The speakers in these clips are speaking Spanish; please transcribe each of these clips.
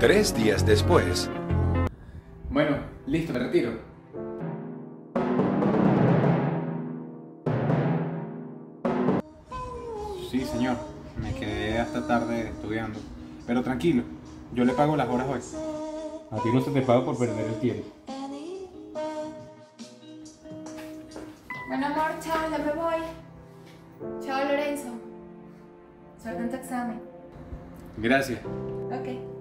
Tres días después, Bueno, listo, me retiro. Sí, señor. Me quedé hasta tarde estudiando. Pero tranquilo, yo le pago las horas hoy. A ti no se te paga por perder el tiempo. Bueno, amor, chao, ya me voy. Chao, Lorenzo. Suerte en tu examen. Gracias. Ok.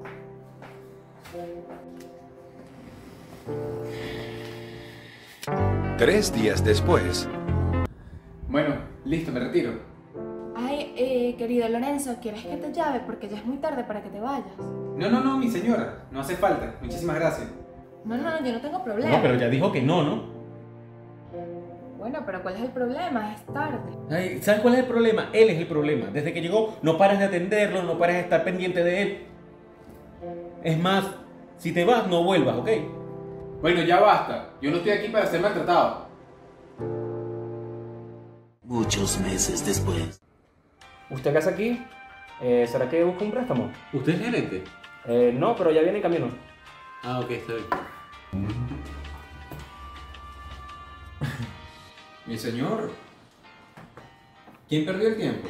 Tres días después, Bueno, listo, me retiro. Ay, eh, querido Lorenzo, ¿quieres que te llave? Porque ya es muy tarde para que te vayas. No, no, no, mi señora. No hace falta. Muchísimas gracias. No, no, no, yo no tengo problema. No, pero ya dijo que no, ¿no? Bueno, pero ¿cuál es el problema? Es tarde. Ay, ¿Sabes cuál es el problema? Él es el problema. Desde que llegó, no pares de atenderlo, no pares de estar pendiente de él. Es más, si te vas, no vuelvas, ¿ok? Bueno, ya basta. Yo no estoy aquí para ser maltratado. Muchos meses después. ¿Usted casa aquí? Eh, ¿Será que busca un préstamo? ¿Usted es gerente? Eh, no, pero ya viene en camino. Ah, ok, está bien. Mi señor. ¿Quién perdió el tiempo?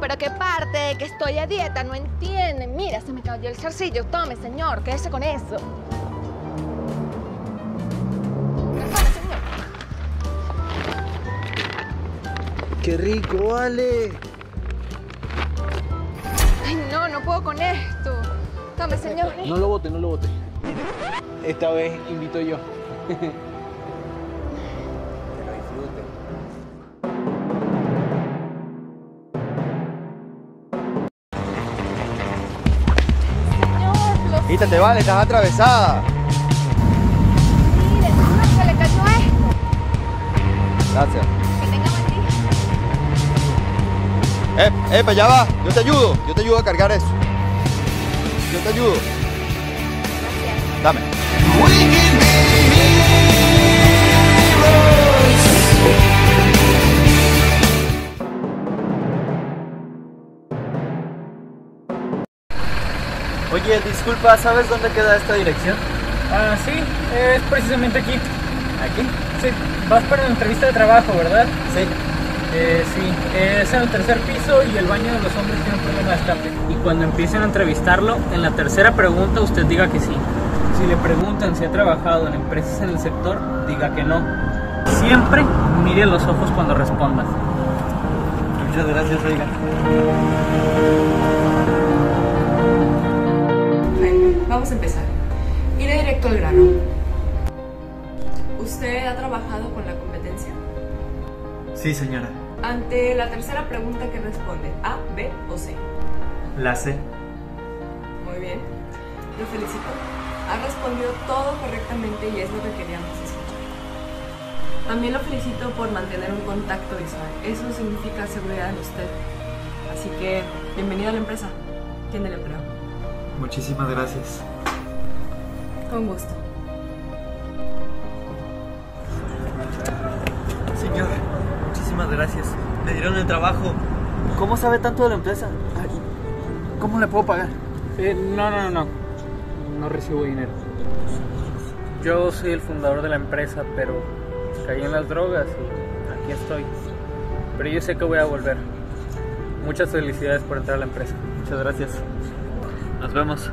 Pero qué parte de que estoy a dieta, no entienden. Mira, se me cayó el zarcillo. Tome, señor, quédese con eso. ¡Qué rico, vale! Ay, no, no puedo con esto. Tome, señor. No lo bote, no lo bote. Esta vez invito yo. Quítate, vale, estás atravesada. mire, no, se le cayó esto. Gracias. Que tenga buen día. Eh, eh, para allá va. Yo te ayudo. Yo te ayudo a cargar eso. Yo te ayudo. Dame. Oye, disculpa, ¿sabes dónde queda esta dirección? Ah, sí, es precisamente aquí. ¿Aquí? Sí, vas para una entrevista de trabajo, ¿verdad? Sí. Eh, sí, es en el tercer piso y el baño de los hombres tiene un problema de escape. Y cuando empiecen a entrevistarlo, en la tercera pregunta usted diga que sí. Si le preguntan si ha trabajado en empresas en el sector, diga que no. Siempre mire los ojos cuando responda. Muchas gracias, oiga. Vamos a empezar. Iré directo al grano. ¿Usted ha trabajado con la competencia? Sí, señora. Ante la tercera pregunta que responde, A, B o C. La sé. Muy bien. Lo felicito. Ha respondido todo correctamente y es lo que queríamos escuchar. También lo felicito por mantener un contacto visual. Eso significa seguridad en usted. Así que, bienvenido a la empresa. Tiene el empleo. Muchísimas gracias. Con gusto. Señor, muchísimas gracias. Me dieron el trabajo. ¿Cómo sabe tanto de la empresa? ¿Cómo le puedo pagar? Eh, no, no, no, no. No recibo dinero. Yo soy el fundador de la empresa, pero caí en las drogas y aquí estoy. Pero yo sé que voy a volver. Muchas felicidades por entrar a la empresa. Muchas gracias. Nos vemos.